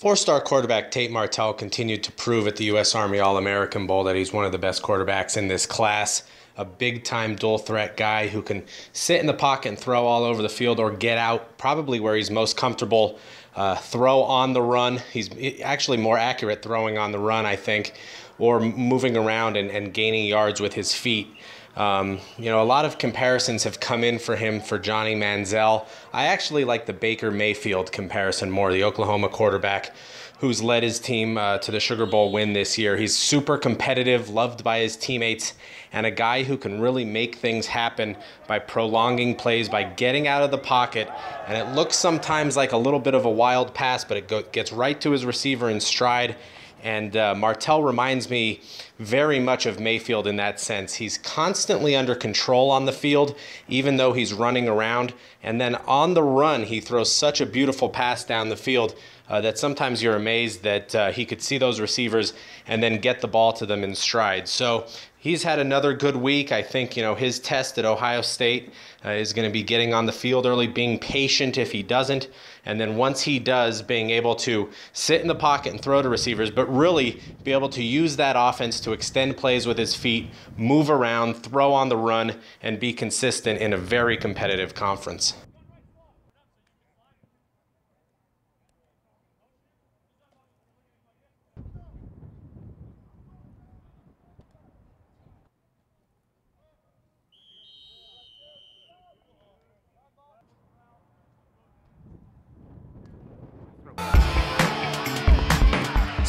Four star quarterback Tate Martell continued to prove at the U.S. Army All American Bowl that he's one of the best quarterbacks in this class. A big time dual threat guy who can sit in the pocket and throw all over the field or get out, probably where he's most comfortable. Uh, throw on the run. He's actually more accurate throwing on the run, I think, or moving around and, and gaining yards with his feet. Um, you know, a lot of comparisons have come in for him for Johnny Manziel. I actually like the Baker Mayfield comparison more, the Oklahoma quarterback who's led his team uh, to the Sugar Bowl win this year. He's super competitive, loved by his teammates, and a guy who can really make things happen by prolonging plays, by getting out of the pocket. And it looks sometimes like a little bit of a wild pass, but it go- gets right to his receiver in stride and uh, Martell reminds me very much of Mayfield in that sense. He's constantly under control on the field, even though he's running around. And then on the run, he throws such a beautiful pass down the field uh, that sometimes you're amazed that uh, he could see those receivers and then get the ball to them in stride. So he's had another good week. I think you know his test at Ohio State uh, is going to be getting on the field early, being patient if he doesn't, and then once he does, being able to sit in the pocket and throw to receivers, but really be able to use that offense to extend plays with his feet, move around, throw on the run, and be consistent in a very competitive conference.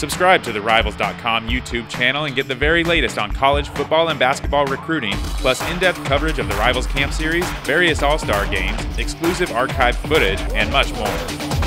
Subscribe to the Rivals.com YouTube channel and get the very latest on college football and basketball recruiting, plus in depth coverage of the Rivals Camp Series, various All Star games, exclusive archived footage, and much more.